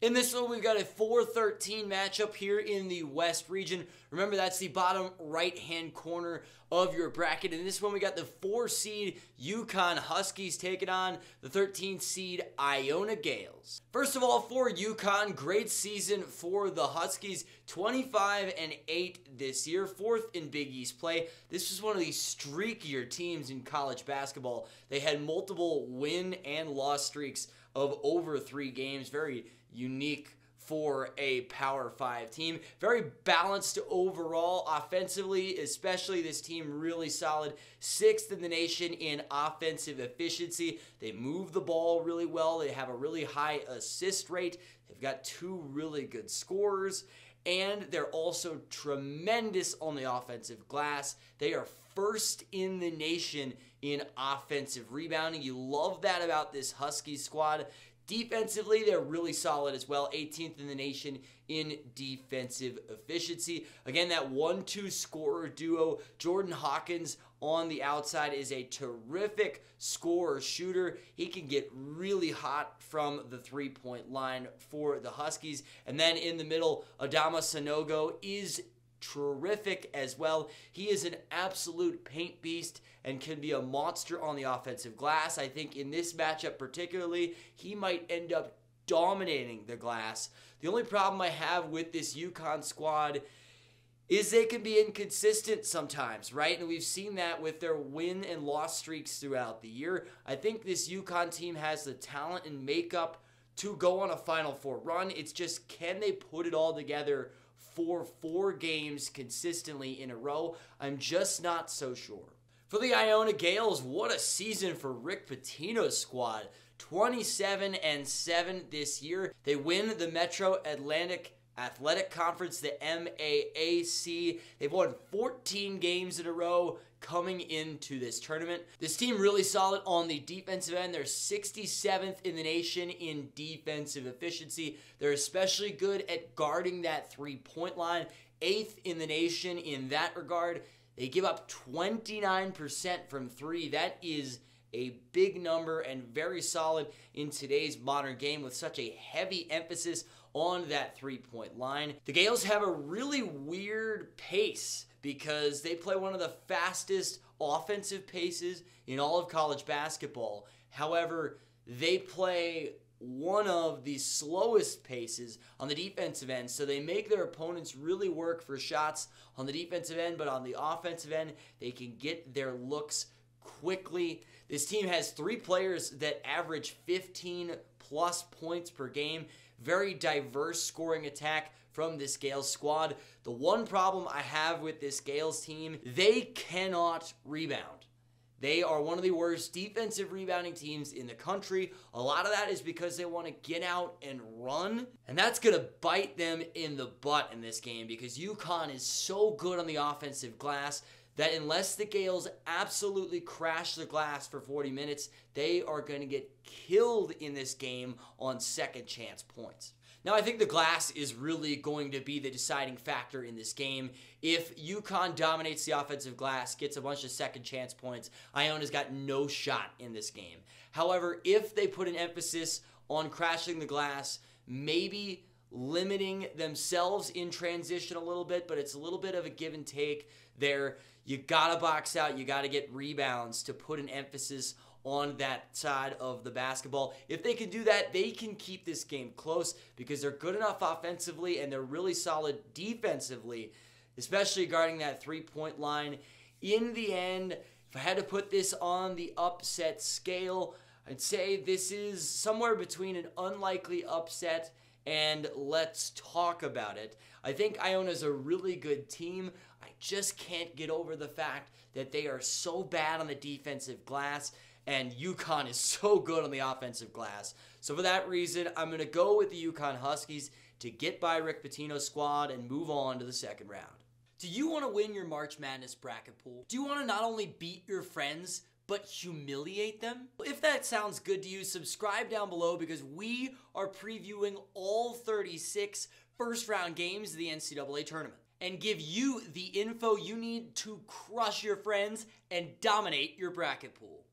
In this one, we've got a 4-13 matchup here in the West region. Remember, that's the bottom right-hand corner of your bracket. In this one, we got the 4-seed UConn Huskies taking on the 13-seed Iona Gaels. First of all, for UConn, great season for the Huskies. 25 and 8 this year, fourth in Big East play. This was one of the streakier teams in college basketball. They had multiple win and loss streaks of over three games. Very unique for a Power 5 team. Very balanced overall offensively, especially this team really solid. Sixth in the nation in offensive efficiency. They move the ball really well. They have a really high assist rate. They've got two really good scorers. And they're also tremendous on the offensive glass. They are first in the nation in offensive rebounding. You love that about this Husky squad. Defensively, they're really solid as well. 18th in the nation in defensive efficiency. Again, that 1 2 scorer duo, Jordan Hawkins on the outside is a terrific scorer shooter. He can get really hot from the three point line for the Huskies. And then in the middle, Adama Sanogo is terrific as well. He is an absolute paint beast and can be a monster on the offensive glass. I think in this matchup particularly, he might end up dominating the glass. The only problem I have with this UConn squad is they can be inconsistent sometimes, right? And we've seen that with their win and loss streaks throughout the year. I think this UConn team has the talent and makeup to go on a Final Four run. It's just can they put it all together for four games consistently in a row. I'm just not so sure. For the Iona Gaels, what a season for Rick Pitino's squad. 27 and 7 this year. They win the Metro Atlantic Athletic Conference, the MAAC. They've won 14 games in a row coming into this tournament. This team really solid on the defensive end. They're 67th in the nation in defensive efficiency. They're especially good at guarding that three-point line. 8th in the nation in that regard. They give up 29% from 3. That is a big number and very solid in today's modern game with such a heavy emphasis on that three point line. The Gaels have a really weird pace because they play one of the fastest offensive paces in all of college basketball. However, they play one of the slowest paces on the defensive end. So they make their opponents really work for shots on the defensive end, but on the offensive end, they can get their looks quickly. This team has three players that average 15 plus points per game. Very diverse scoring attack from this Gaels squad. The one problem I have with this Gaels team, they cannot rebound. They are one of the worst defensive rebounding teams in the country. A lot of that is because they want to get out and run. And that's going to bite them in the butt in this game because UConn is so good on the offensive glass that unless the Gaels absolutely crash the glass for 40 minutes, they are going to get killed in this game on second chance points. Now, I think the glass is really going to be the deciding factor in this game. If UConn dominates the offensive glass, gets a bunch of second chance points, Iona's got no shot in this game. However, if they put an emphasis on crashing the glass, maybe limiting themselves in transition a little bit, but it's a little bit of a give and take there. You got to box out, you got to get rebounds to put an emphasis on that side of the basketball. If they can do that, they can keep this game close because they're good enough offensively and they're really solid defensively, especially guarding that three point line. In the end, if I had to put this on the upset scale, I'd say this is somewhere between an unlikely upset and let's talk about it. I think Iona's a really good team. I just can't get over the fact that they are so bad on the defensive glass and UConn is so good on the offensive glass. So for that reason, I'm going to go with the UConn Huskies to get by Rick Pitino's squad and move on to the second round. Do you want to win your March Madness bracket pool? Do you want to not only beat your friends, but humiliate them? If that sounds good to you, subscribe down below because we are previewing all 36 first round games of the NCAA tournament and give you the info you need to crush your friends and dominate your bracket pool.